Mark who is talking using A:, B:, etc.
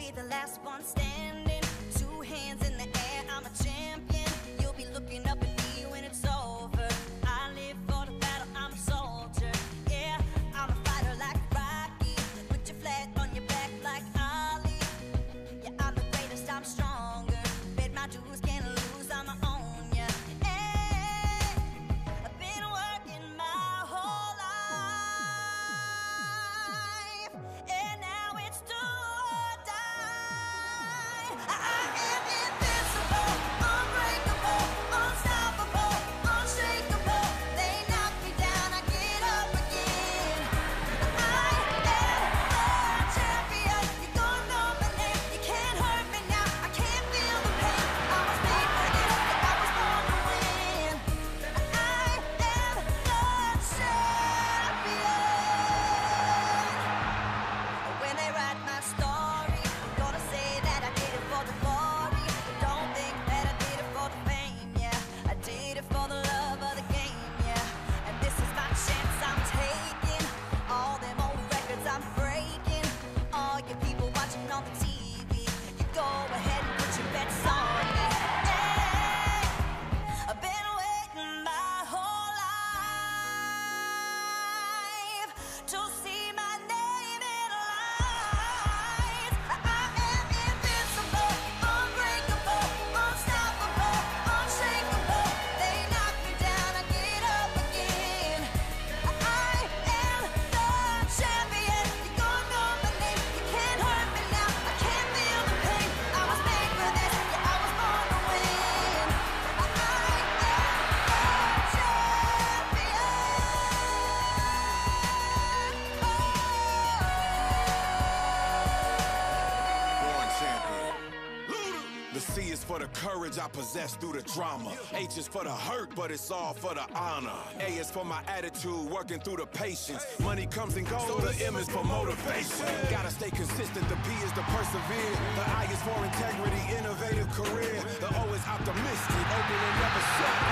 A: be the last one standing. The
B: C is for the courage I possess through the drama. H is for the hurt, but it's all for the honor. A is for my attitude, working through the patience. Money comes and goes, so the M is for motivation. Gotta stay consistent, the P is to persevere. The I is for integrity, innovative career. The O is optimistic, open and never shut.